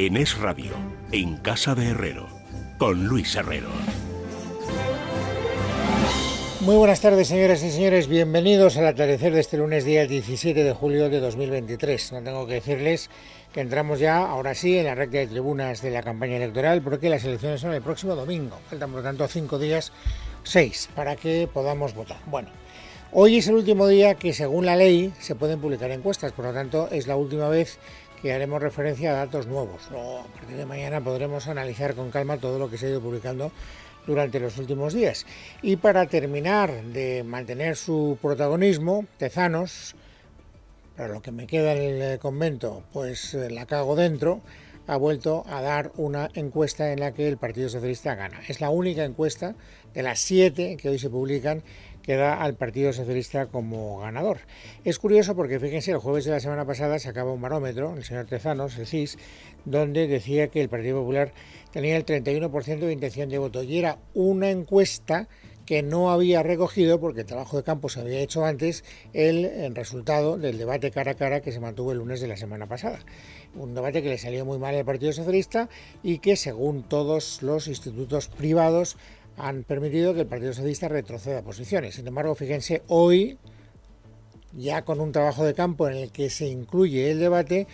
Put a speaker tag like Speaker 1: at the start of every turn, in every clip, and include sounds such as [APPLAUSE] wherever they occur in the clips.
Speaker 1: en Es Radio, en Casa de Herrero, con Luis Herrero.
Speaker 2: Muy buenas tardes, señoras y señores. Bienvenidos al atardecer de este lunes, día 17 de julio de 2023. No tengo que decirles que entramos ya, ahora sí, en la recta de tribunas de la campaña electoral, porque las elecciones son el próximo domingo. Faltan, por lo tanto, cinco días, seis, para que podamos votar. Bueno, hoy es el último día que, según la ley, se pueden publicar encuestas. Por lo tanto, es la última vez que haremos referencia a datos nuevos. a partir de mañana podremos analizar con calma todo lo que se ha ido publicando durante los últimos días. Y para terminar de mantener su protagonismo, Tezanos, para lo que me queda en el eh, convento, pues eh, la cago dentro, ha vuelto a dar una encuesta en la que el Partido Socialista gana. Es la única encuesta de las siete que hoy se publican que da al Partido Socialista como ganador. Es curioso porque fíjense, el jueves de la semana pasada se acaba un barómetro, el señor Tezanos, el CIS, donde decía que el Partido Popular tenía el 31% de intención de voto y era una encuesta que no había recogido, porque el trabajo de campo se había hecho antes, el, resultado del debate cara a cara que se mantuvo el lunes de la semana pasada. Un debate que le salió muy mal al Partido Socialista y que, según todos los institutos privados, han permitido que el Partido Socialista retroceda posiciones. Sin embargo, fíjense, hoy, ya con un trabajo de campo en el que se incluye el debate,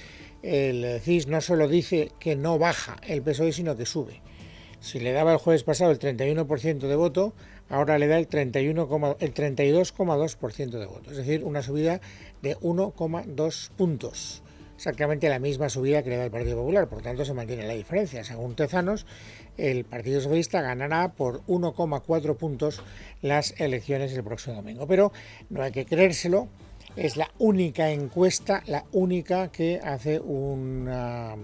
Speaker 2: el CIS no solo dice que no baja el PSOE, sino que sube. Si le daba el jueves pasado el 31% de voto, ahora le da el, 31, el 32,2% de voto, es decir, una subida de 1,2 puntos. Exactamente la misma subida que le da el Partido Popular, por tanto se mantiene la diferencia. Según Tezanos, el Partido Socialista ganará por 1,4 puntos las elecciones el próximo domingo. Pero no hay que creérselo, es la única encuesta, la única que hace una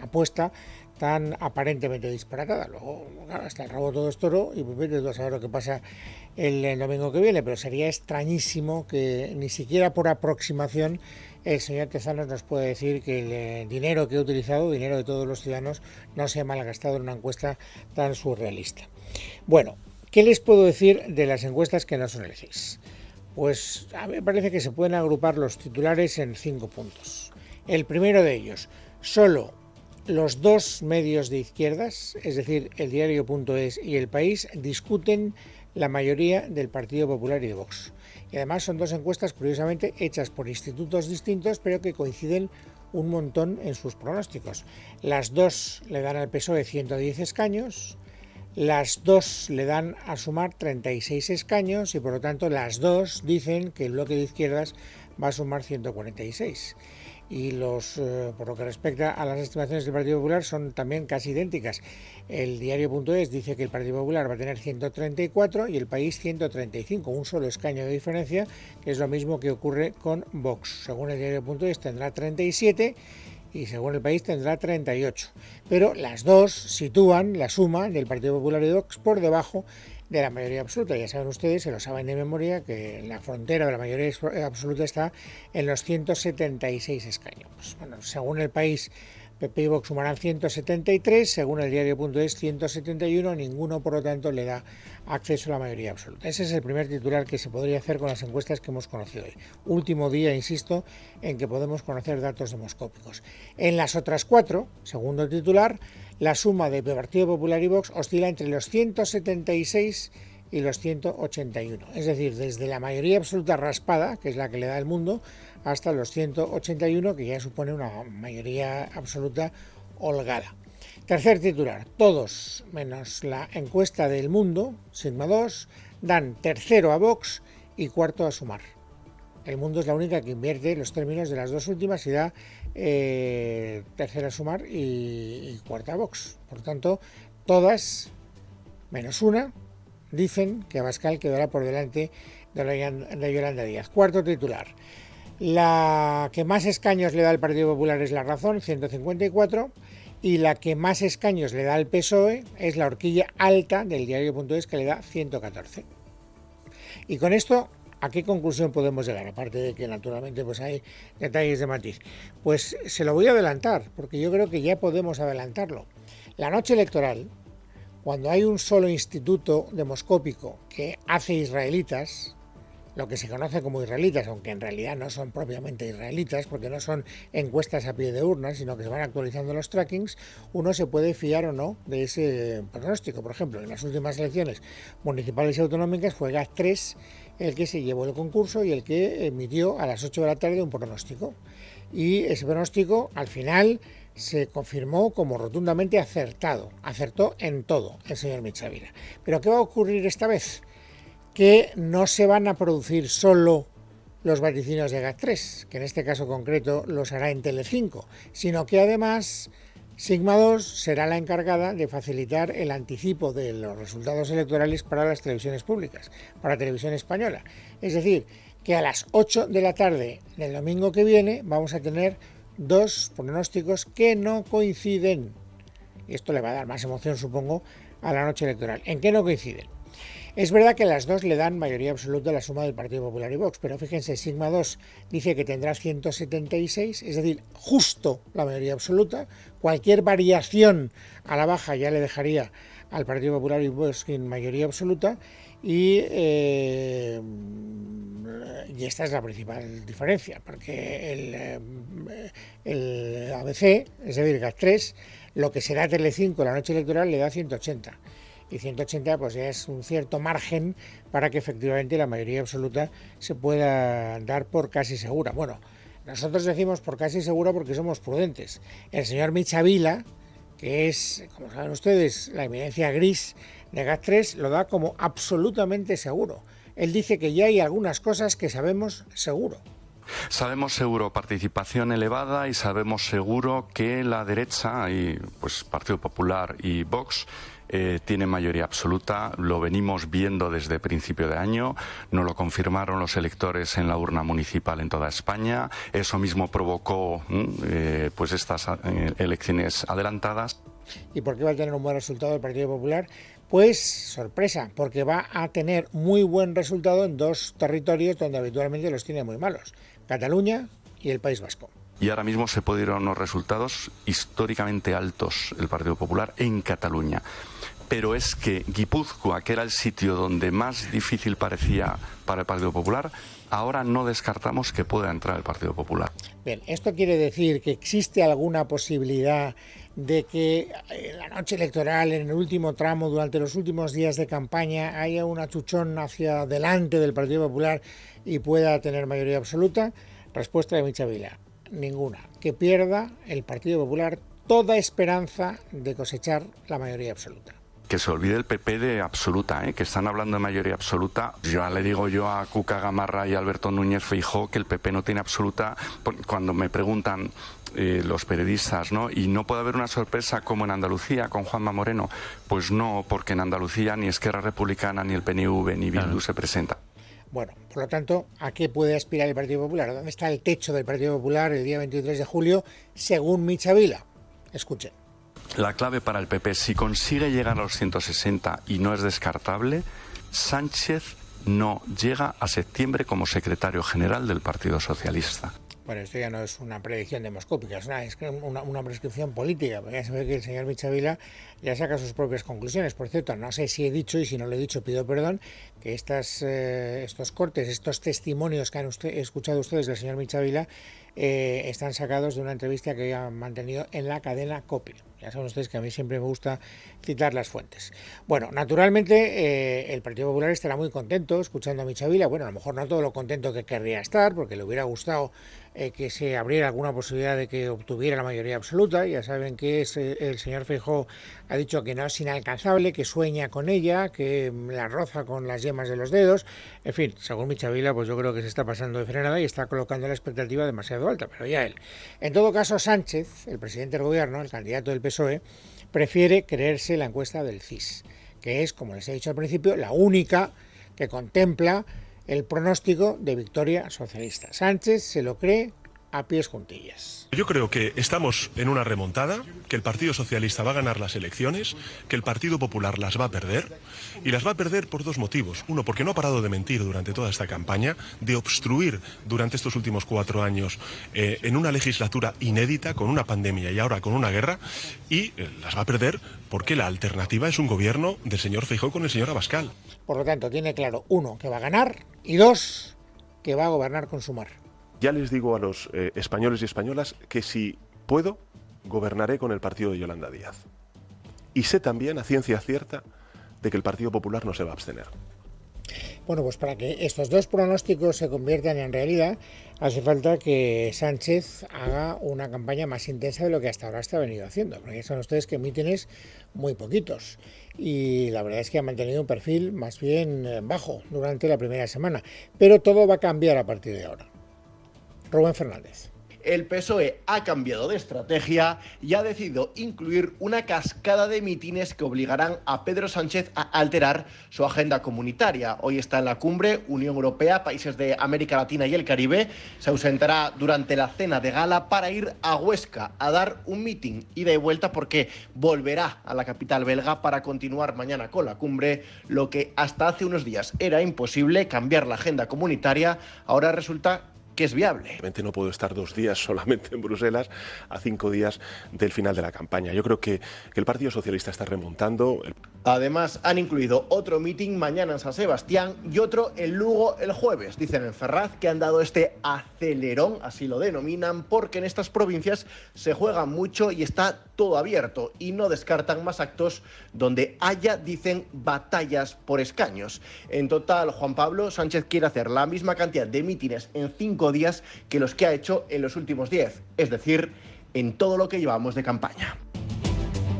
Speaker 2: apuesta tan aparentemente disparatada. Luego, hasta el rabo todo es toro y pues a saber lo que pasa el, domingo que viene, pero sería extrañísimo que ni siquiera por aproximación el señor Tezanos nos puede decir que el eh, dinero que he utilizado, dinero de todos los ciudadanos, no se ha malgastado en una encuesta tan surrealista. Bueno, ¿qué les puedo decir de las encuestas que no son el Pues a mí me parece que se pueden agrupar los titulares en cinco puntos. El primero de ellos, solo los dos medios de izquierdas, es decir, el diario.es y el país, discuten la mayoría del Partido Popular y de Vox. Y además son dos encuestas, curiosamente, hechas por institutos distintos, pero que coinciden un montón en sus pronósticos. Las dos le dan al PSOE 110 escaños, las dos le dan a sumar 36 escaños y por lo tanto las dos dicen que el bloque de izquierdas va a sumar 146 y los, eh, por lo que respecta a las estimaciones del Partido Popular son también casi idénticas. El diario.es dice que el Partido Popular va a tener 134 y el país 135, un solo escaño de diferencia, que es lo mismo que ocurre con Vox. Según el diario.es tendrá 37 y según el país tendrá 38. Pero las dos sitúan la suma del Partido Popular y de Vox por debajo de la mayoría absoluta. Ya saben ustedes, se lo saben de memoria, que la frontera de la mayoría absoluta está en los 176 escaños. Bueno, según el país, PP y Vox sumarán 173, según el diario.es 171, ninguno por lo tanto le da acceso a la mayoría absoluta. Ese es el primer titular que se podría hacer con las encuestas que hemos conocido hoy. Último día, insisto, en que podemos conocer datos demoscópicos. En las otras cuatro, segundo titular, la suma de Partido Popular y Vox oscila entre los 176 y los 181. Es decir, desde la mayoría absoluta raspada, que es la que le da el mundo, hasta los 181, que ya supone una mayoría absoluta holgada. Tercer titular, todos menos la encuesta del mundo, Sigma 2, dan tercero a Vox y cuarto a Sumar. El mundo es la única que invierte los términos de las dos últimas y da eh, tercera Sumar y, cuarta Vox. Por tanto, todas, menos una, dicen que Abascal quedará por delante de Yolanda Díaz. Cuarto titular. La que más escaños le da al Partido Popular es La Razón, 154, y la que más escaños le da al PSOE es la horquilla alta del diario.es que le da 114. Y con esto ¿A qué conclusión podemos llegar? Aparte de que naturalmente pues hay detalles de matiz. Pues se lo voy a adelantar, porque yo creo que ya podemos adelantarlo. La noche electoral, cuando hay un solo instituto demoscópico que hace israelitas, lo que se conoce como israelitas, aunque en realidad no son propiamente israelitas, porque no son encuestas a pie de urna, sino que se van actualizando los trackings, uno se puede fiar o no de ese pronóstico. Por ejemplo, en las últimas elecciones municipales y autonómicas fue GAT3 el que se llevó el concurso y el que emitió a las 8 de la tarde un pronóstico. Y ese pronóstico, al final, se confirmó como rotundamente acertado. Acertó en todo el señor Michavila. Pero ¿qué va a ocurrir esta vez? Que no se van a producir solo los vaticinios de GAT3, que en este caso concreto los hará en Telecinco, sino que además Sigma 2 será la encargada de facilitar el anticipo de los resultados electorales para las televisiones públicas, para televisión española. Es decir, que a las 8 de la tarde del domingo que viene vamos a tener dos pronósticos que no coinciden. Esto le va a dar más emoción, supongo, a la noche electoral. ¿En qué no coinciden? Es verdad que las dos le dan mayoría absoluta a la suma del Partido Popular y Vox, pero fíjense, Sigma 2 dice que tendrá 176, es decir, justo la mayoría absoluta. Cualquier variación a la baja ya le dejaría al Partido Popular y Vox sin mayoría absoluta. Y, eh, y esta es la principal diferencia, porque el, eh, el ABC, es decir, GAT3, lo que será Telecinco la noche electoral le da 180 y 180 pues ya es un cierto margen para que efectivamente la mayoría absoluta se pueda dar por casi segura. Bueno, nosotros decimos por casi segura porque somos prudentes. El señor Michavila, que es, como saben ustedes, la eminencia gris de GAT3, lo da como absolutamente seguro. Él dice que ya hay algunas cosas que sabemos seguro.
Speaker 3: Sabemos seguro participación elevada y sabemos seguro que la derecha, y pues Partido Popular y Vox, eh, tiene mayoría absoluta. Lo venimos viendo desde principio de año. Nos lo confirmaron los electores en la urna municipal en toda España. Eso mismo provocó eh, pues estas eh, elecciones adelantadas.
Speaker 2: ¿Y por qué va a tener un buen resultado el Partido Popular? Pues sorpresa, porque va a tener muy buen resultado en dos territorios donde habitualmente los tiene muy malos, Cataluña y el País Vasco.
Speaker 3: Y ahora mismo se pudieron unos resultados históricamente altos el Partido Popular en Cataluña pero es que Guipúzcoa, que era el sitio donde más difícil parecía para el Partido Popular, ahora no descartamos que pueda entrar el Partido Popular.
Speaker 2: Bien, esto quiere decir que existe alguna posibilidad de que en la noche electoral, en el último tramo, durante los últimos días de campaña, haya un achuchón hacia adelante del Partido Popular y pueda tener mayoría absoluta? Respuesta de Michavila, ninguna. Que pierda el Partido Popular toda esperanza de cosechar la mayoría absoluta
Speaker 3: que se olvide el PP de absoluta, ¿eh? que están hablando de mayoría absoluta. Yo le digo yo a Cuca Gamarra y Alberto Núñez Feijó que el PP no tiene absoluta. Cuando me preguntan eh, los periodistas, ¿no? Y no puede haber una sorpresa como en Andalucía con Juanma Moreno. Pues no, porque en Andalucía ni Esquerra Republicana, ni el PNV, ni Bildu se presenta.
Speaker 2: Bueno, por lo tanto, ¿a qué puede aspirar el Partido Popular? ¿Dónde está el techo del Partido Popular el día 23 de julio, según Micha Vila? Escuchen.
Speaker 3: La clave para el PP, si consigue llegar a los 160 y no es descartable, Sánchez no llega a septiembre como secretario general del Partido Socialista.
Speaker 2: Bueno, esto ya no es una predicción demoscópica, es una, prescripción política. Ya se ve que el señor Michavila ya saca sus propias conclusiones. Por cierto, no sé si he dicho, y si no lo he dicho, pido perdón, que eh, estos cortes, estos testimonios que han escuchado ustedes del señor Michavila eh, están sacados de una entrevista que ha mantenido en la cadena COPE. Ya saben ustedes que a mí siempre me gusta citar las fuentes. Bueno, naturalmente eh, el Partido Popular estará muy contento escuchando a Michavila. Bueno, a lo mejor no todo lo contento que querría estar, porque le hubiera gustado eh, que se abriera alguna posibilidad de que obtuviera la mayoría absoluta. Ya saben que es, el señor Feijó ha dicho que no es inalcanzable, que sueña con ella, que la roza con las yemas de los dedos. En fin, según Michavila, pues yo creo que se está pasando de frenada y está colocando la expectativa demasiado alta, pero ya él. En todo caso, Sánchez, el presidente del gobierno, el candidato del PSOE, prefiere creerse la encuesta del CIS, que es, como les he dicho al principio, la única que contempla el pronóstico de victoria socialista. Sánchez se lo cree a pies juntillas.
Speaker 4: Yo creo que estamos en una remontada, que el Partido Socialista va a ganar las elecciones, que el Partido Popular las va a perder, y las va a perder por dos motivos. Uno, porque no ha parado de mentir durante toda esta campaña, de obstruir durante estos últimos cuatro años eh, en una legislatura inédita, con una pandemia y ahora con una guerra, y eh, las va a perder porque la alternativa es un gobierno del señor Feijóo con el señor Abascal.
Speaker 2: Por lo tanto, tiene claro, uno, que va a ganar, y dos, que va a gobernar con Sumar.
Speaker 5: Ya les digo a los eh, españoles y españolas que si puedo, gobernaré con el partido de Yolanda Díaz. Y sé también, a ciencia cierta, de que el Partido Popular no se va a abstener.
Speaker 2: Bueno, pues para que estos dos pronósticos se conviertan en realidad, hace falta que Sánchez haga una campaña más intensa de lo que hasta ahora está venido haciendo, porque son ustedes que emiten muy poquitos. Y la verdad es que ha mantenido un perfil más bien eh, bajo durante la primera semana. Pero todo va a cambiar a partir de ahora. Rubén Fernández
Speaker 6: el PSOE ha cambiado de estrategia y ha decidido incluir una cascada de mitines que obligarán a Pedro Sánchez a alterar su agenda comunitaria. Hoy está en la cumbre Unión Europea, países de América Latina y el Caribe. Se ausentará durante la cena de gala para ir a Huesca a dar un mitin y vuelta porque volverá a la capital belga para continuar mañana con la cumbre, lo que hasta hace unos días era imposible cambiar la agenda comunitaria, ahora resulta que es viable.
Speaker 5: No puedo estar dos días [LAUGHS] solamente en Bruselas a cinco días del final de la campaña. Yo creo que, el Partido Socialista está remontando.
Speaker 6: Además, han incluido otro meeting mañana en San Sebastián y otro en Lugo el jueves. Dicen en Ferraz que han dado este acelerón, así lo denominan, porque en estas provincias se juega mucho y está todo abierto y no descartan más actos donde haya, dicen, batallas por escaños. En total, Juan Pablo Sánchez quiere hacer la misma cantidad de mítines en cinco días que los que ha hecho en los últimos diez, es decir, en todo lo que llevamos de campaña.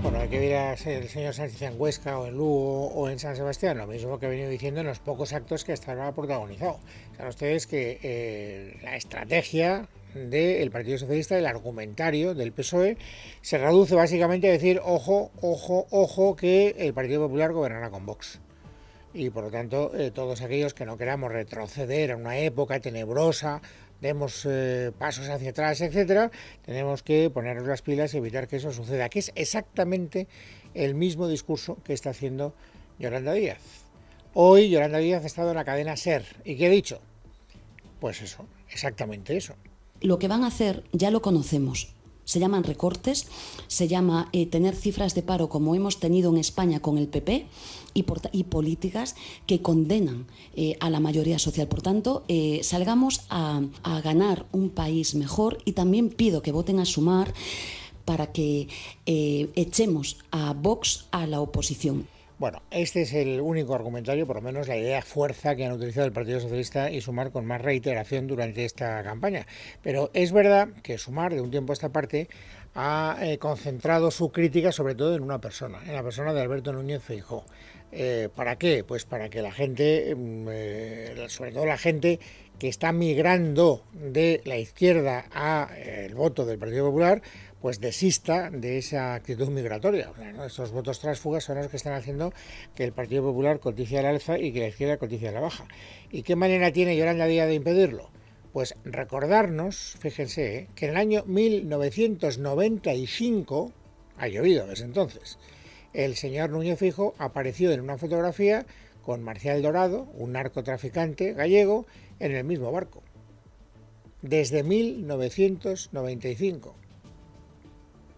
Speaker 2: Bueno, hay que ver el señor Sánchez en Huesca o en Lugo o en San Sebastián, lo mismo que he venido diciendo en los pocos actos que hasta ahora ha protagonizado. Saben ustedes que eh, la estrategia del Partido Socialista, el argumentario del PSOE, se reduce básicamente a decir, ojo, ojo, ojo, que el Partido Popular gobernará con Vox. Y por lo tanto, eh, todos aquellos que no queramos retroceder a una época tenebrosa demos eh, pasos hacia atrás, etcétera, tenemos que ponernos las pilas y evitar que eso suceda, que es exactamente el mismo discurso que está haciendo Yolanda Díaz. Hoy Yolanda Díaz ha estado en la cadena SER. ¿Y qué ha dicho? Pues eso, exactamente eso.
Speaker 7: Lo que van a hacer ya lo conocemos se llaman recortes, se llama eh, tener cifras de paro como hemos tenido en España con el PP y, políticas que condenan eh, a la mayoría social. Por tanto, eh, salgamos a ganar un país mejor y también pido que voten a sumar para que echemos a Vox a la oposición.
Speaker 2: Bueno, este es el único argumentario, por lo menos la idea fuerza que han utilizado el Partido Socialista y Sumar con más reiteración durante esta campaña. Pero es verdad que Sumar, de un tiempo a esta parte, ha eh, concentrado su crítica sobre todo en una persona, en la persona de Alberto Núñez Feijóo. Eh, ¿Para qué? Pues para que la gente, mm, eh, sobre todo la gente que está migrando de la izquierda al voto del Partido Popular, pues desista de esa actitud migratoria. estos votos transfugas son los que están haciendo que el Partido Popular cotice al alza y que la izquierda cotice a la baja. ¿Y qué manera tiene Yolanda Díaz de impedirlo? Pues recordarnos, fíjense, ¿eh? que en el año 1995, ha llovido desde entonces, el señor Núñez Fijo apareció en una fotografía con Marcial Dorado, un narcotraficante gallego, en el mismo barco. Desde 1995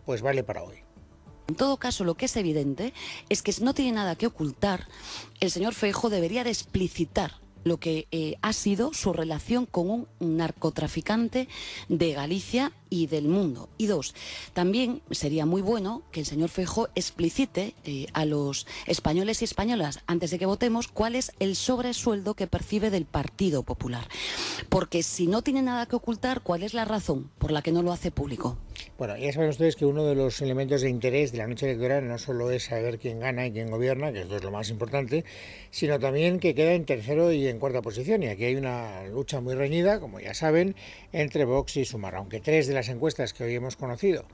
Speaker 2: pues vale para hoy.
Speaker 7: En todo caso, lo que es evidente es que no tiene nada que ocultar. El señor Feijo debería de explicitar lo que eh, ha sido su relación con un narcotraficante de Galicia y del mundo. Y dos, también sería muy bueno que el señor Fejo explicite eh, a los españoles y españolas, antes de que votemos, cuál es el sobresueldo que percibe del Partido Popular. Porque si no tiene nada que ocultar, ¿cuál es la razón por la que no lo hace público?
Speaker 2: Bueno, ya saben ustedes que uno de los elementos de interés de la noche electoral no solo es saber quién gana y quién gobierna, que esto es lo más importante, sino también que queda en tercero y en cuarta posición. Y aquí hay una lucha muy reñida, como ya saben, entre Vox y Sumar. Aunque tres de las encuestas que hoy hemos conocido,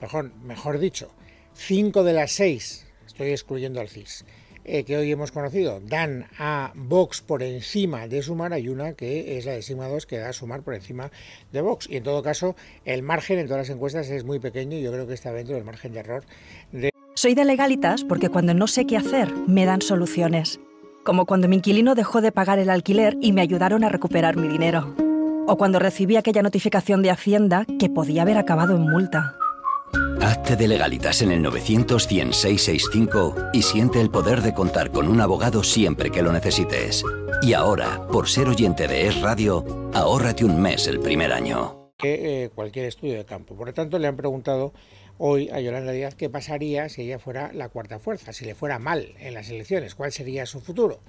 Speaker 2: mejor, mejor dicho, cinco de las seis, estoy excluyendo al CIS, eh, que hoy hemos conocido dan a Vox por encima de Sumar, hay una que es la de Sigma 2 que da a Sumar por encima de Vox. Y en todo caso, el margen en todas las encuestas es muy pequeño y yo creo que está dentro del margen de error. De...
Speaker 8: Soy de legalitas porque cuando no sé qué hacer, me dan soluciones. Como cuando mi inquilino dejó de pagar el alquiler y me ayudaron a recuperar mi dinero. O cuando recibí aquella notificación de Hacienda que podía haber acabado en multa.
Speaker 9: Hazte de legalitas en el 900 y siente el poder de contar con un abogado siempre que lo necesites. Y ahora, por ser oyente de Es Radio, ahórrate un mes el primer año.
Speaker 2: Que eh, cualquier estudio de campo. Por lo tanto, le han preguntado hoy a Yolanda Díaz qué pasaría si ella fuera la cuarta fuerza, si le fuera mal en las elecciones, cuál sería su futuro.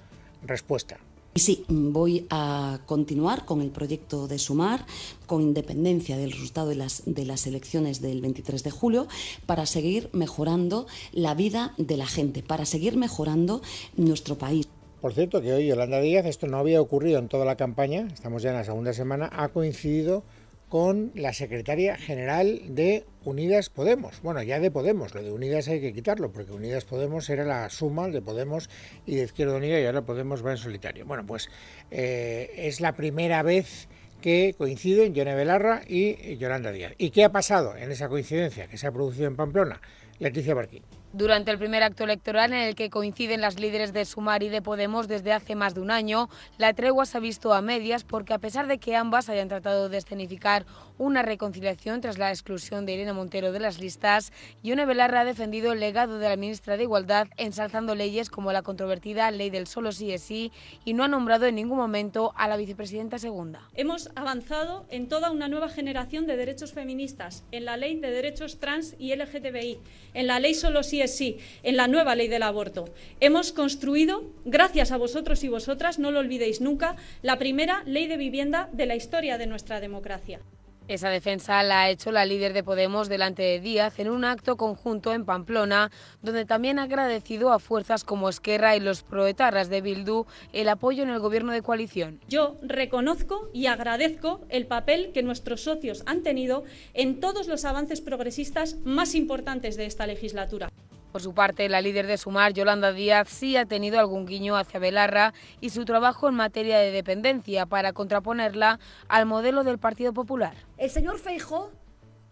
Speaker 2: Respuesta.
Speaker 7: Y sí, voy a continuar con el proyecto de Sumar, con independencia del resultado de las, de las elecciones del 23 de julio, para seguir mejorando la vida de la gente, para seguir mejorando nuestro país.
Speaker 2: Por cierto, que hoy Yolanda Díaz, esto no había ocurrido en toda la campaña, estamos ya en la segunda semana, ha coincidido con la secretaria general de Unidas Podemos. Bueno, ya de Podemos, lo de Unidas hay que quitarlo, porque Unidas Podemos era la suma de Podemos y de Izquierda Unida y ahora Podemos va en solitario. Bueno, pues eh, es la primera vez que coinciden Yone Belarra y Yolanda Díaz. ¿Y qué ha pasado en esa coincidencia que se ha producido en Pamplona? Leticia Barquín
Speaker 10: durante el primer acto electoral en el que coinciden las líderes de Sumar y de Podemos desde hace más de un año, la tregua se ha visto a medias porque a pesar de que ambas hayan tratado de escenificar una reconciliación tras la exclusión de Irene Montero de las listas, Yone Belarra ha defendido el legado de la ministra de Igualdad ensalzando leyes como la controvertida ley del solo sí es sí y no ha nombrado en ningún momento a la vicepresidenta segunda.
Speaker 11: Hemos avanzado en toda una nueva generación de derechos feministas, en la ley de derechos trans y LGTBI, en la ley solo sí es sí, en la nueva ley del aborto. Hemos construido, gracias a vosotros y vosotras, no lo olvidéis nunca, la primera ley de vivienda de la historia de nuestra democracia.
Speaker 10: Esa defensa la ha hecho la líder de Podemos delante de Díaz en un acto conjunto en Pamplona, donde también ha agradecido a fuerzas como Esquerra y los proetarras de Bildu el apoyo en el gobierno de coalición.
Speaker 11: Yo reconozco y agradezco el papel que nuestros socios han tenido en todos los avances progresistas más importantes de esta legislatura.
Speaker 10: Por su parte, la líder de Sumar, Yolanda Díaz, sí ha tenido algún guiño hacia Belarra y su trabajo en materia de dependencia para contraponerla al modelo del Partido Popular.
Speaker 12: El señor Feijo,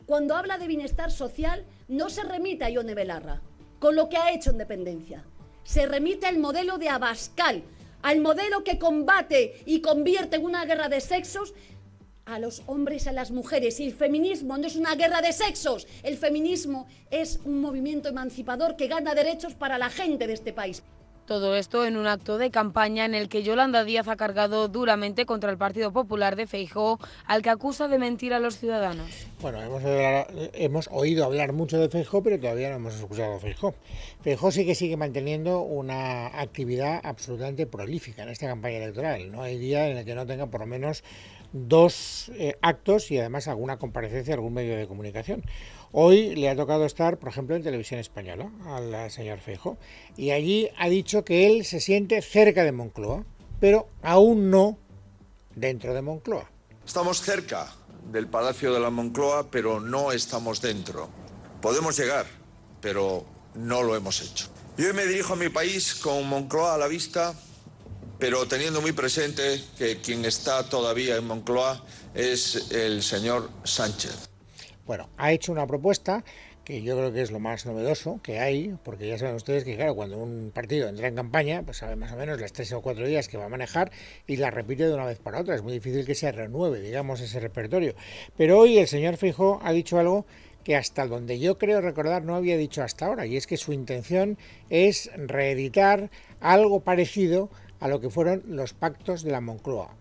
Speaker 12: cuando habla de bienestar social, no se remite a Ione Belarra con lo que ha hecho en dependencia. Se remite al modelo de Abascal, al modelo que combate y convierte en una guerra de sexos a los hombres y a las mujeres. Y el feminismo no es una guerra de sexos, el feminismo es un movimiento emancipador que gana derechos para la gente de este país.
Speaker 10: Todo esto en un acto de campaña en el que Yolanda Díaz ha cargado duramente contra el Partido Popular de Feijó, al que acusa de mentir a los ciudadanos.
Speaker 2: Bueno, hemos, oído hablar mucho de Feijó, pero todavía no hemos escuchado a Feijó. Feijó sí que sigue manteniendo una actividad absolutamente prolífica en esta campaña electoral. No hay día en el que no tenga por lo menos dos eh, actos y además alguna comparecencia en algún medio de comunicación. Hoy le ha tocado estar, por ejemplo, en televisión española al señor Feijo y allí ha dicho que él se siente cerca de Moncloa, pero aún no dentro de Moncloa.
Speaker 13: Estamos cerca del Palacio de la Moncloa, pero no estamos dentro. Podemos llegar, pero no lo hemos hecho. Yo me dirijo a mi país con Moncloa a la vista pero teniendo muy presente que quien está todavía en Moncloa es el señor Sánchez.
Speaker 2: Bueno, ha hecho una propuesta que yo creo que es lo más novedoso que hay, porque ya saben ustedes que, claro, cuando un partido entra en campaña, pues sabe más o menos las tres o cuatro días que va a manejar y la repite de una vez para otra. Es muy difícil que se renueve, digamos, ese repertorio. Pero hoy el señor Fijo ha dicho algo que hasta donde yo creo recordar no había dicho hasta ahora, y es que su intención es reeditar algo parecido lo que fueron los pactos de la Moncloa.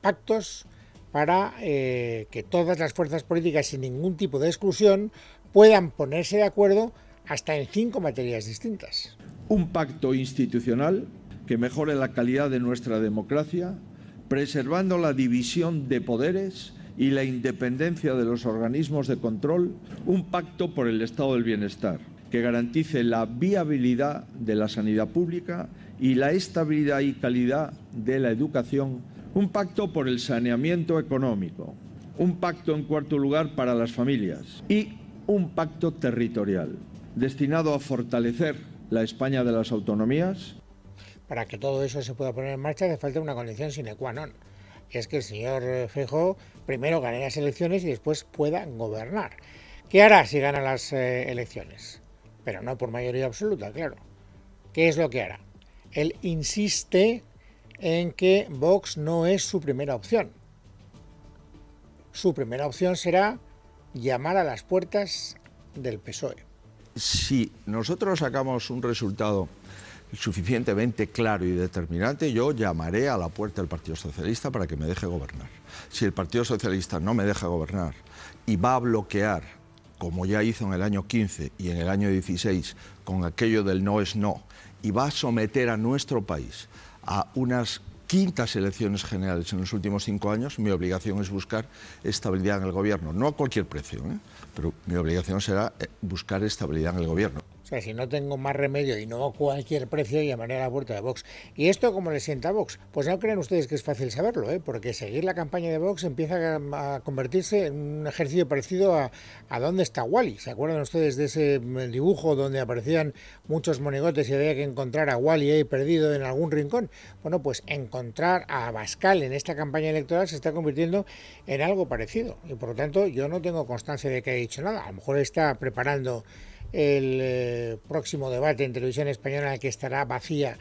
Speaker 2: Pactos para eh, que todas las fuerzas políticas sin ningún tipo de exclusión puedan ponerse de acuerdo hasta en cinco materias distintas.
Speaker 14: Un pacto institucional que mejore la calidad de nuestra democracia, preservando la división de poderes y la independencia de los organismos de control, un pacto por el estado del bienestar, que garantice la viabilidad de la sanidad pública y la estabilidad y calidad de la educación, un pacto por el saneamiento económico, un pacto en cuarto lugar para las familias y un pacto territorial destinado a fortalecer la España de las autonomías
Speaker 2: para que todo eso se pueda poner en marcha hace falta una condición sine qua non. Y es que el señor Fejo primero gane las elecciones y después pueda gobernar. ¿Qué hará si gana las eh, elecciones? Pero no por mayoría absoluta, claro. ¿Qué es lo que hará? Él insiste en que Vox no es su primera opción. Su primera opción será llamar a las puertas del PSOE.
Speaker 14: Si nosotros sacamos un resultado suficientemente claro y determinante, yo llamaré a la puerta del Partido Socialista para que me deje gobernar. Si el Partido Socialista no me deja gobernar y va a bloquear, como ya hizo en el año 15 y en el año 16, con aquello del no es no, y va a someter a nuestro país a unas quintas elecciones generales en los últimos cinco años, mi obligación es buscar estabilidad en el gobierno. No a cualquier precio, ¿eh? pero mi obligación será eh, buscar estabilidad en el gobierno.
Speaker 2: Sea, si no tengo más remedio y no a cualquier precio, llamaré a la puerta de Vox. ¿Y esto cómo le sienta a Vox? Pues no crean ustedes que es fácil saberlo, ¿eh? porque seguir la campaña de Vox empieza a, convertirse en un ejercicio parecido a, a dónde está Wally. ¿Se acuerdan ustedes de ese dibujo donde aparecían muchos monigotes y había que encontrar a Wally ahí perdido en algún rincón? Bueno, pues encontrar a Abascal en esta campaña electoral se está convirtiendo en algo parecido. Y por lo tanto, yo no tengo constancia de que haya dicho nada. A lo mejor está preparando el eh, próximo debate en televisión española que estará vacía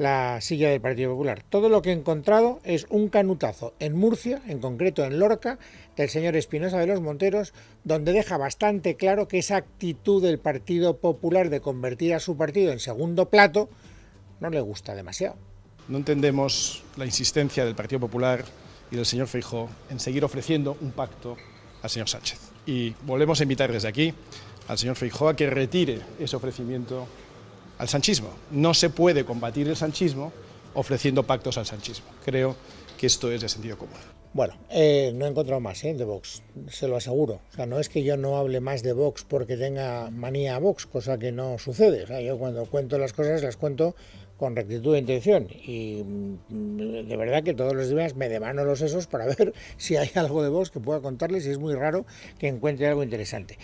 Speaker 2: la silla del Partido Popular. Todo lo que he encontrado es un canutazo en Murcia, en concreto en Lorca, del señor Espinosa de los Monteros, donde deja bastante claro que esa actitud del Partido Popular de convertir a su partido en segundo plato no le gusta demasiado.
Speaker 15: No entendemos la insistencia del Partido Popular y del señor Feijó en seguir ofreciendo un pacto al señor Sánchez. Y volvemos a invitar desde aquí al señor Feijóo a que retire ese ofrecimiento al sanchismo. No se puede combatir el sanchismo ofreciendo pactos al sanchismo. Creo que esto es de sentido común.
Speaker 2: Bueno, eh, no he encontrado más ¿eh? de Vox, se lo aseguro. O sea, no es que yo no hable más de Vox porque tenga manía a Vox, cosa que no sucede. Yo cuando cuento las cosas las cuento con rectitud de intención y mm, de verdad que todos los días me demano los sesos para [LAUGHS] ver si hay algo de vos que pueda contarles y es muy raro que encuentre algo interesante.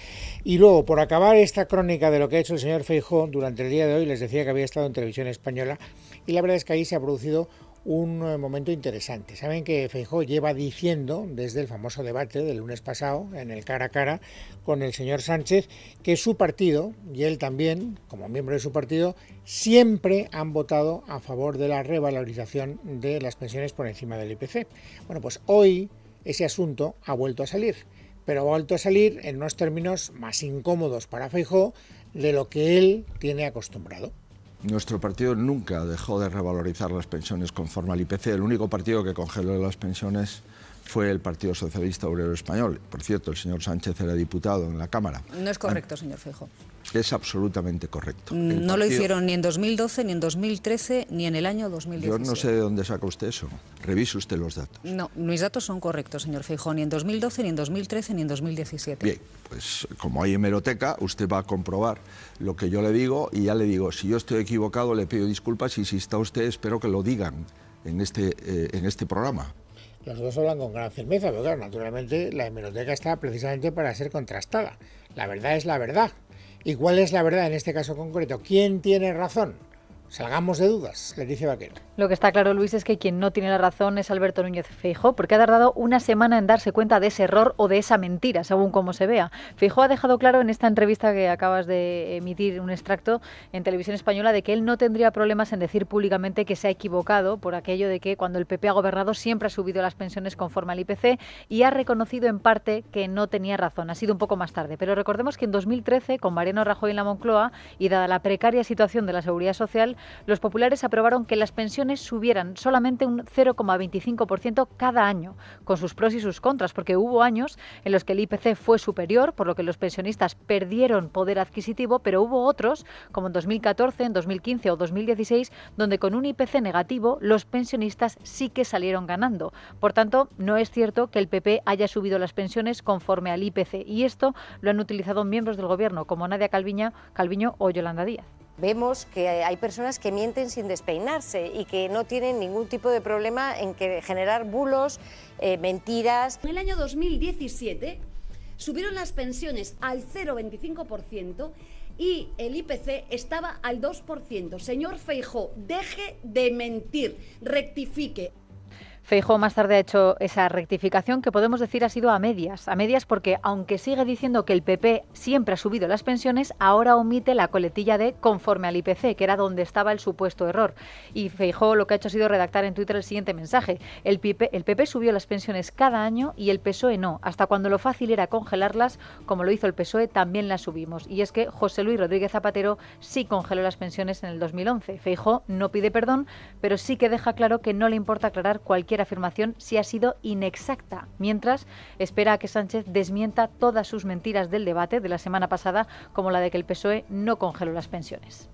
Speaker 2: Y luego, por acabar esta crónica de lo que ha hecho el señor Feijó durante el día de hoy, les decía que había estado en televisión española y la verdad es que ahí se ha producido un momento interesante. Saben que Feijó lleva diciendo desde el famoso debate del lunes pasado en el cara a cara con el señor Sánchez que su partido y él también, como miembro de su partido, siempre han votado a favor de la revalorización de las pensiones por encima del IPC. Bueno, pues hoy ese asunto ha vuelto a salir, pero ha vuelto a salir en unos términos más incómodos para Feijó de lo que él tiene acostumbrado.
Speaker 14: Nuestro partido nunca dejó de revalorizar las pensiones conforme al IPC. El único partido que congeló las pensiones fue el Partido Socialista Obrero Español. Por cierto, el señor Sánchez era diputado en la Cámara.
Speaker 16: No es correcto, señor Feijóo.
Speaker 14: Es absolutamente correcto.
Speaker 16: no lo hicieron ni en 2012, ni en 2013, ni en el año 2016.
Speaker 14: Yo no sé de dónde saca usted eso. Revise usted los datos.
Speaker 16: No, mis datos son correctos, señor Feijóo, ni en 2012, ni en 2013, ni en 2017.
Speaker 14: Bien, pues como hay hemeroteca, usted va a comprobar lo que yo le digo y ya le digo, si yo estoy equivocado le pido disculpas y si está usted espero que lo digan en este, eh, en este programa
Speaker 2: los dos hablan con gran firmeza, pero claro, naturalmente la hemeroteca está precisamente para ser contrastada. La verdad es la verdad. ¿Y cuál es la verdad en este caso concreto? ¿Quién tiene razón? Salgamos de dudas, le dice Vaquero.
Speaker 17: Lo que está claro, Luis, es que quien no tiene la razón es Alberto Núñez Feijóo, porque ha tardado una semana en darse cuenta de ese error o de esa mentira, según cómo se vea. Feijóo ha dejado claro en esta entrevista que acabas de emitir un extracto en televisión española de que él no tendría problemas en decir públicamente que se ha equivocado por aquello de que cuando el PP ha gobernado siempre ha subido las pensiones conforme al IPC y ha reconocido en parte que no tenía razón. Ha sido un poco más tarde, pero recordemos que en 2013, con Mariano Rajoy en la Moncloa y dada la precaria situación de la seguridad social, los populares aprobaron que las pensiones subieran solamente un 0,25% cada año, con sus pros y sus contras, porque hubo años en los que el IPC fue superior, por lo que los pensionistas perdieron poder adquisitivo, pero hubo otros, como en 2014, en 2015 o 2016, donde con un IPC negativo los pensionistas sí que salieron ganando. Por tanto, no es cierto que el PP haya subido las pensiones conforme al IPC, y esto lo han utilizado miembros del Gobierno, como Nadia Calviño, Calviño o Yolanda Díaz.
Speaker 18: Vemos que hay personas que mienten sin despeinarse y que no tienen ningún tipo de problema en que generar bulos, eh, mentiras.
Speaker 12: En el año 2017 subieron las pensiones al 0,25% y el IPC estaba al 2%. Señor Feijó, deje de mentir, rectifique.
Speaker 17: Feijóo más tarde ha hecho esa rectificación que podemos decir ha sido a medias. A medias porque, aunque sigue diciendo que el PP siempre ha subido las pensiones, ahora omite la coletilla de conforme al IPC, que era donde estaba el supuesto error. Y Feijóo lo que ha hecho ha sido redactar en Twitter el siguiente mensaje. El PP, el PP subió las pensiones cada año y el PSOE no. Hasta cuando lo fácil era congelarlas, como lo hizo el PSOE, también las subimos. Y es que José Luis Rodríguez Zapatero sí congeló las pensiones en el 2011. Feijóo no pide perdón, pero sí que deja claro que no le importa aclarar cualquier afirmación si ha sido inexacta, mientras espera a que Sánchez desmienta todas sus mentiras del debate de la semana pasada, como la de que el PSOE no congeló las pensiones.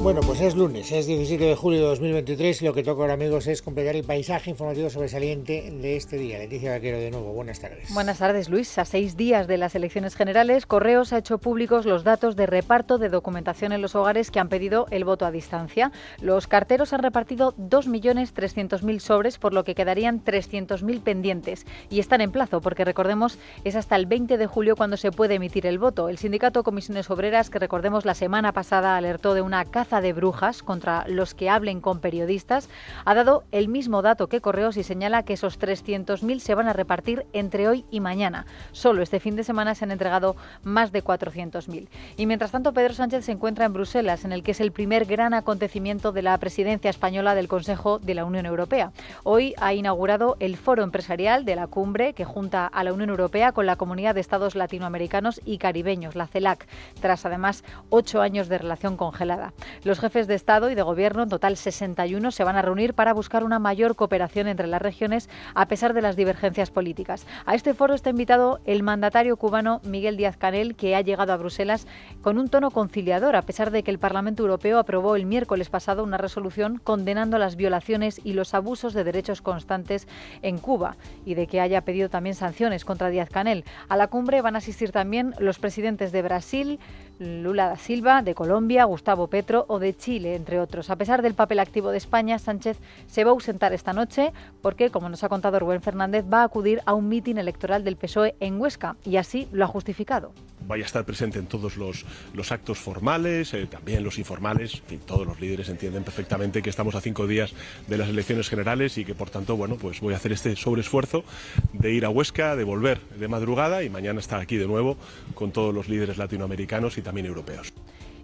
Speaker 2: Bueno, pues es lunes, es 17 de julio de 2023 y lo que toca ahora, amigos, es completar el paisaje informativo sobresaliente de este día. Leticia Vaquero, de nuevo, buenas tardes.
Speaker 17: Buenas tardes, Luis. A seis días de las elecciones generales, Correos ha hecho públicos los datos de reparto de documentación en los hogares que han pedido el voto a distancia. Los carteros han repartido 2.300.000 sobres, por lo que quedarían 300.000 pendientes. Y están en plazo, porque recordemos, es hasta el 20 de julio cuando se puede emitir el voto. El sindicato Comisiones Obreras, que recordemos la semana pasada alertó de una caza de brujas contra los que hablen con periodistas, ha dado el mismo dato que Correos y señala que esos 300.000 se van a repartir entre hoy y mañana. Solo este fin de semana se han entregado más de 400.000. Y mientras tanto, Pedro Sánchez se encuentra en Bruselas, en el que es el primer gran acontecimiento de la presidencia española del Consejo de la Unión Europea. Hoy ha inaugurado el foro empresarial de la cumbre que junta a la Unión Europea con la Comunidad de Estados Latinoamericanos y Caribeños, la CELAC, tras además ocho años de relación congelada. Los jefes de Estado y de Gobierno, en total 61, se van a reunir para buscar una mayor cooperación entre las regiones a pesar de las divergencias políticas. A este foro está invitado el mandatario cubano Miguel Díaz Canel, que ha llegado a Bruselas con un tono conciliador, a pesar de que el Parlamento Europeo aprobó el miércoles pasado una resolución condenando las violaciones y los abusos de derechos constantes en Cuba y de que haya pedido también sanciones contra Díaz Canel. A la cumbre van a asistir también los presidentes de Brasil, Lula da Silva, de Colombia, Gustavo Petro o de Chile, entre otros. A pesar del papel activo de España, Sánchez se va a ausentar esta noche porque, como nos ha contado Rubén Fernández, va a acudir a un mitin electoral del PSOE en Huesca y así lo ha justificado
Speaker 4: vaya a estar presente en todos los, actos formales, eh, también los informales. En fin, todos los líderes entienden perfectamente que estamos a cinco días de las elecciones generales y que, por tanto, bueno, pues voy a hacer este sobreesfuerzo de ir a Huesca, de volver de madrugada y mañana estar aquí de nuevo con todos los líderes latinoamericanos y también europeos.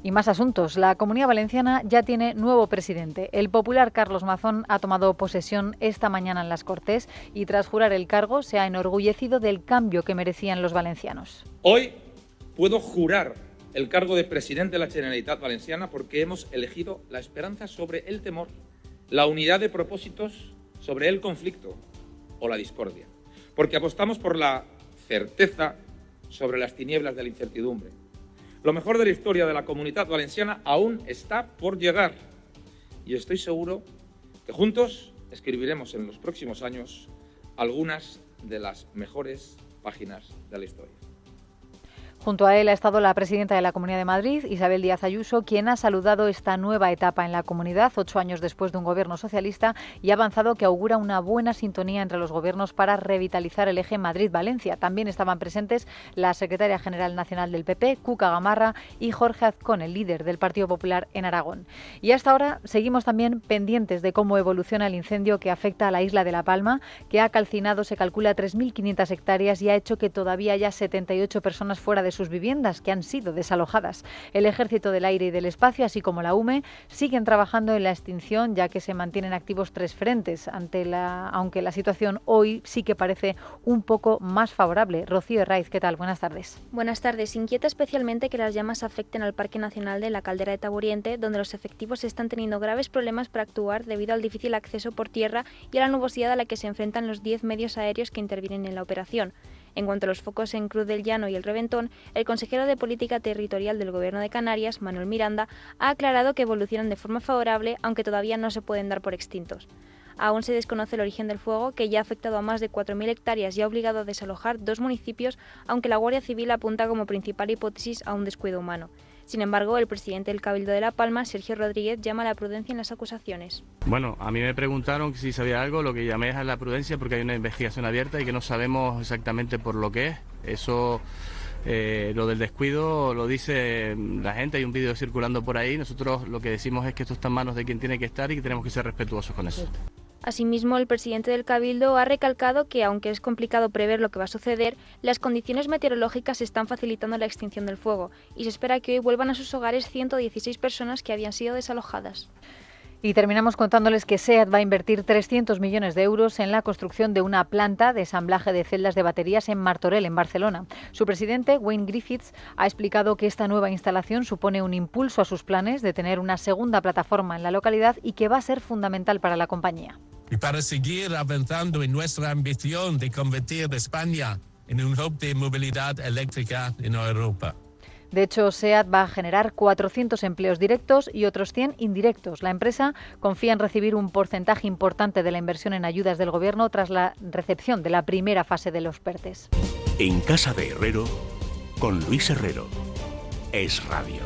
Speaker 17: Y más asuntos. La Comunidad Valenciana ya tiene nuevo presidente. El popular Carlos Mazón ha tomado posesión esta mañana en las Cortes y tras jurar el cargo se ha enorgullecido del cambio que merecían los valencianos.
Speaker 19: Hoy puedo jurar el cargo de presidente de la Generalitat Valenciana porque hemos elegido la esperanza sobre el temor, la unidad de propósitos sobre el conflicto o la discordia. Porque apostamos por la certeza sobre las tinieblas de la incertidumbre lo mejor de la historia de la comunidad valenciana aún está por llegar y estoy seguro que juntos escribiremos en los próximos años algunas de las mejores páginas de la historia.
Speaker 17: Junto a él ha estado la presidenta de la Comunidad de Madrid, Isabel Díaz Ayuso, quien ha saludado esta nueva etapa en la comunidad, ocho años después de un gobierno socialista, y ha avanzado que augura una buena sintonía entre los gobiernos para revitalizar el eje Madrid-Valencia. También estaban presentes la secretaria general nacional del PP, Cuca Gamarra, y Jorge Azcón, el líder del Partido Popular en Aragón. Y hasta ahora seguimos también pendientes de cómo evoluciona el incendio que afecta a la isla de La Palma, que ha calcinado, se calcula, 3.500 hectáreas y ha hecho que todavía haya 78 personas fuera de sus viviendas que han sido desalojadas. El Ejército del Aire y del Espacio, así como la UME, siguen trabajando en la extinción ya que se mantienen activos tres frentes, ante la, aunque la situación hoy sí que parece un poco más favorable. Rocío Herraiz, ¿qué tal? Buenas tardes.
Speaker 20: Buenas tardes. Inquieta especialmente que las llamas afecten al Parque Nacional de la Caldera de Taburiente, donde los efectivos están teniendo graves problemas para actuar debido al difícil acceso por tierra y a la nubosidad a la que se enfrentan los 10 medios aéreos que intervienen en la operación. En cuanto a los focos en Cruz del Llano y el Reventón, el consejero de Política Territorial del Gobierno de Canarias, Manuel Miranda, ha aclarado que evolucionan de forma favorable, aunque todavía no se pueden dar por extintos. Aún se desconoce el origen del fuego, que ya ha afectado a más de 4.000 hectáreas y ha obligado a desalojar dos municipios, aunque la Guardia Civil apunta como principal hipótesis a un descuido humano. Sin embargo, el presidente del Cabildo de La Palma, Sergio Rodríguez, llama a la prudencia en las acusaciones.
Speaker 21: Bueno, a mí me preguntaron si sabía algo, lo que llamé es a la prudencia porque hay una investigación abierta y que no sabemos exactamente por lo que es. Eso eh, lo del descuido lo dice la gente, hay un vídeo circulando por ahí. Nosotros lo que decimos es que esto está en manos de quien tiene que estar y que tenemos que ser respetuosos con eso.
Speaker 20: Asimismo, el presidente del Cabildo ha recalcado que, aunque es complicado prever lo que va a suceder, las condiciones meteorológicas están facilitando la extinción del fuego y se espera que hoy vuelvan a sus hogares 116 personas que habían sido desalojadas.
Speaker 17: Y terminamos contándoles que SEAT va a invertir 300 millones de euros en la construcción de una planta de ensamblaje de celdas de baterías en Martorell, en Barcelona. Su presidente, Wayne Griffiths, ha explicado que esta nueva instalación supone un impulso a sus planes de tener una segunda plataforma en la localidad y que va a ser fundamental para la compañía.
Speaker 22: Y para seguir avanzando en nuestra ambición de convertir España en un hub de movilidad eléctrica en Europa.
Speaker 17: De hecho, SEAT va a generar 400 empleos directos y otros 100 indirectos. La empresa confía en recibir un porcentaje importante de la inversión en ayudas del Gobierno tras la recepción de la primera fase de los PERTES.
Speaker 1: En Casa de Herrero, con Luis Herrero. Es Radio.